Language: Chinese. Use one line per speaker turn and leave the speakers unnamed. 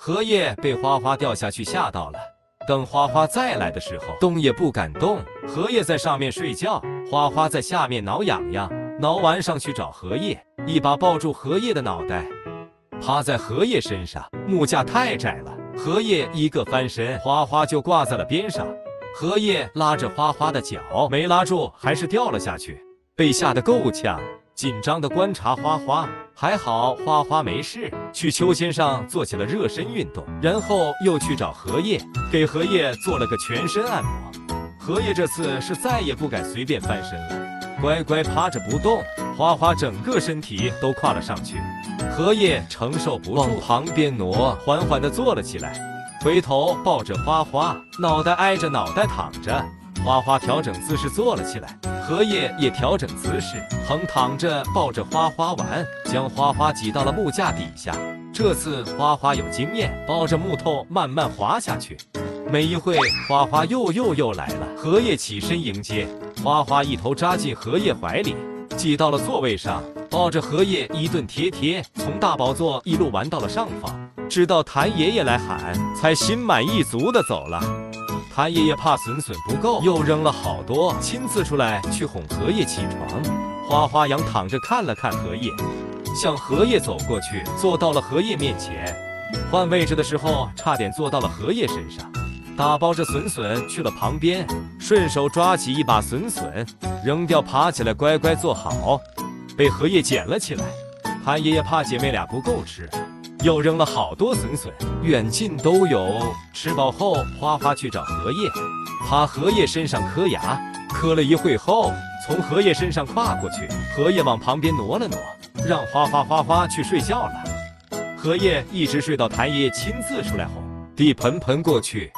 荷叶被花花掉下去吓到了。等花花再来的时候，动也不敢动。荷叶在上面睡觉，花花在下面挠痒痒。挠完上去找荷叶，一把抱住荷叶的脑袋，趴在荷叶身上。木架太窄了，荷叶一个翻身，花花就挂在了边上。荷叶拉着花花的脚，没拉住，还是掉了下去，被吓得够呛。紧张地观察花花，还好花花没事，去秋千上做起了热身运动，然后又去找荷叶，给荷叶做了个全身按摩。荷叶这次是再也不敢随便翻身了，乖乖趴着不动。花花整个身体都跨了上去，荷叶承受不住，往旁边挪，缓缓地坐了起来，回头抱着花花，脑袋挨着脑袋躺着。花花调整姿势坐了起来，荷叶也调整姿势，横躺着抱着花花玩，将花花挤到了木架底下。这次花花有经验，抱着木头慢慢滑下去。没一会，花花又又又来了，荷叶起身迎接，花花一头扎进荷叶怀里，挤到了座位上，抱着荷叶一顿贴贴，从大宝座一路玩到了上方，直到谭爷爷来喊，才心满意足的走了。韩爷爷怕笋笋不够，又扔了好多，亲自出来去哄荷叶起床。花花羊躺着看了看荷叶，向荷叶走过去，坐到了荷叶面前。换位置的时候，差点坐到了荷叶身上。打包着笋笋去了旁边，顺手抓起一把笋笋，扔掉，爬起来乖乖坐好，被荷叶捡了起来。韩爷爷怕姐妹俩不够吃。又扔了好多笋笋，远近都有。吃饱后，花花去找荷叶，趴荷叶身上磕牙，磕了一会后，从荷叶身上跨过去。荷叶往旁边挪了挪，让花花花花去睡觉了。荷叶一直睡到谭爷爷亲自出来后，地盆盆过去，